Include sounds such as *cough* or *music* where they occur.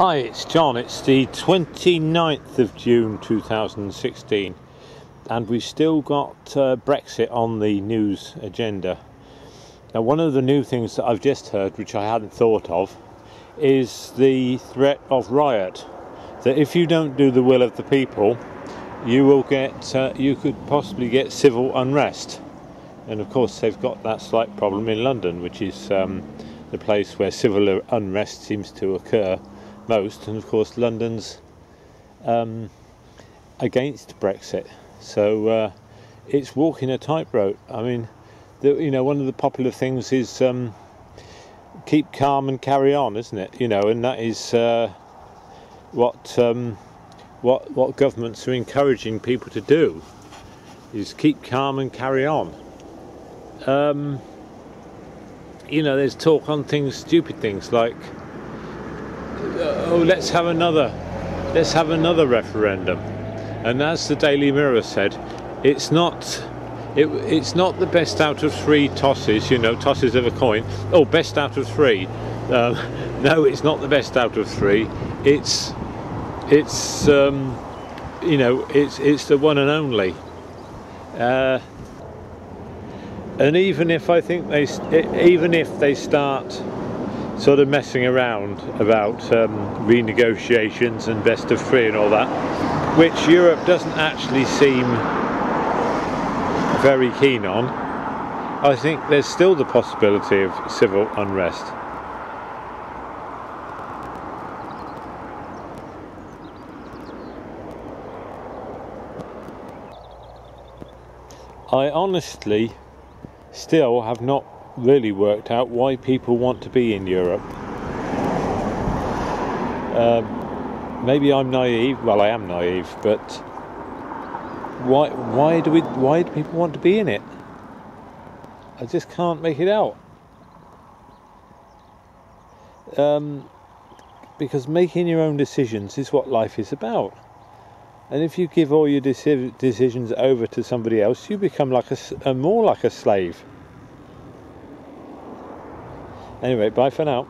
Hi, it's John. It's the 29th of June 2016, and we've still got uh, Brexit on the news agenda. Now, one of the new things that I've just heard, which I hadn't thought of, is the threat of riot. That if you don't do the will of the people, you will get, uh, you could possibly get civil unrest. And of course, they've got that slight problem in London, which is um, the place where civil unrest seems to occur most. And of course, London's um, against Brexit, so uh, it's walking a tightrope. I mean, the, you know, one of the popular things is um, keep calm and carry on, isn't it? You know, and that is uh, what um, what what governments are encouraging people to do is keep calm and carry on. Um, you know, there's talk on things, stupid things like, oh, let's have another, let's have another referendum. And as the Daily Mirror said, it's not, it, it's not the best out of three tosses. You know, tosses of a coin. Oh, best out of three. Um, *laughs* no, it's not the best out of three. It's, it's, um, you know, it's it's the one and only. Uh, and even if I think they, even if they start sort of messing around about um, renegotiations and best of three and all that, which Europe doesn't actually seem very keen on, I think there's still the possibility of civil unrest. I honestly still have not really worked out why people want to be in Europe. Um, maybe I'm naive. Well, I am naive, but why? Why do we? Why do people want to be in it? I just can't make it out. Um, because making your own decisions is what life is about. And if you give all your deci decisions over to somebody else, you become like a, a more like a slave. Anyway, bye for now.